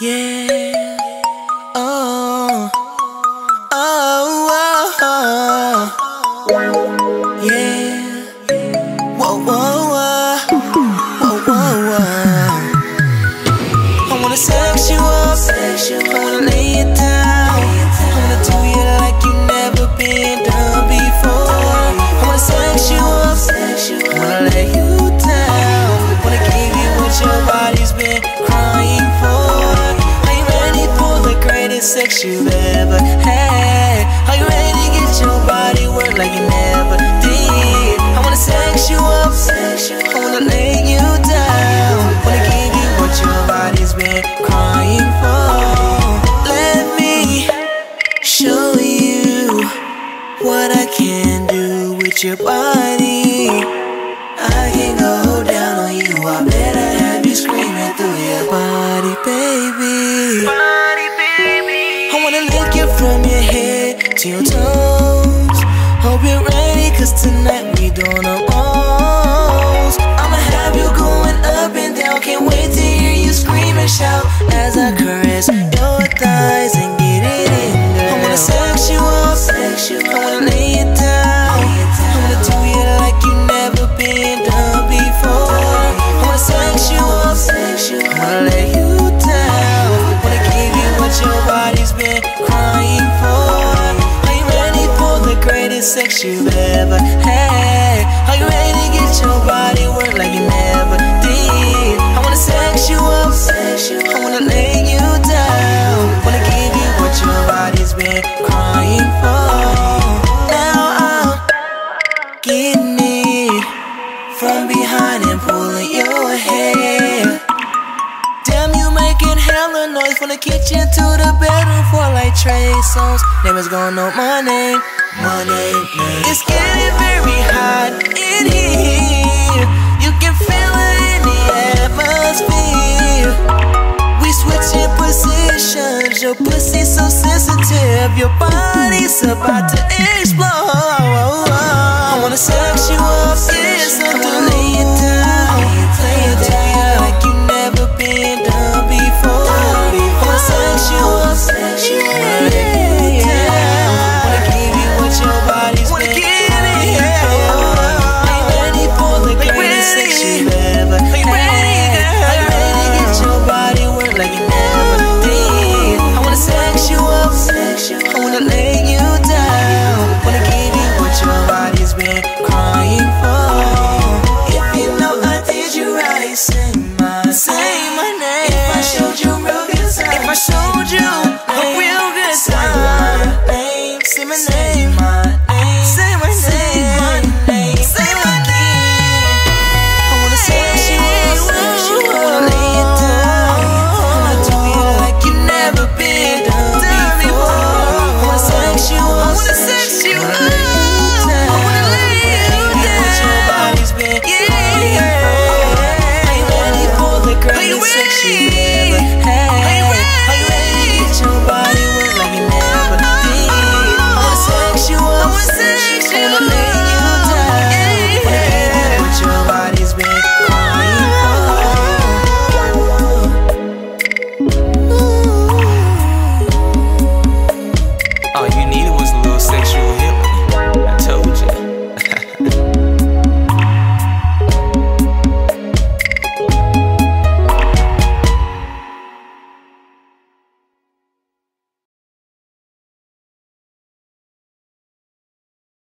Yeah. Oh. Oh. oh, oh. Yeah. Whoa, whoa, whoa. Whoa, whoa, whoa. I wanna sex you up. I wanna lay it down. I wanna do you like you never been done sex you've ever had? Are you ready to get your body work like you never did? I wanna sex you up. I wanna lay you down. Wanna give you what your body's been crying for. Let me show you what I can do with your body. I can go down on you. I better have you screaming through your body, baby. To your toes. Hope you're ready, cause tonight we doing the greatest you've ever had? Are you ready to get your body work like you never did? I wanna sex you up, I wanna lay you down. Wanna give you what your body's been crying for. Now I'm getting it from behind and pulling your hair. Damn, you making hella noise from the kitchen to the bedroom for like Trey Songz. Gonna know my name, my name. name. It's getting very hot in here. You can feel it in the atmosphere. We switching positions. Your pussy so sensitive. Your body's about to explode.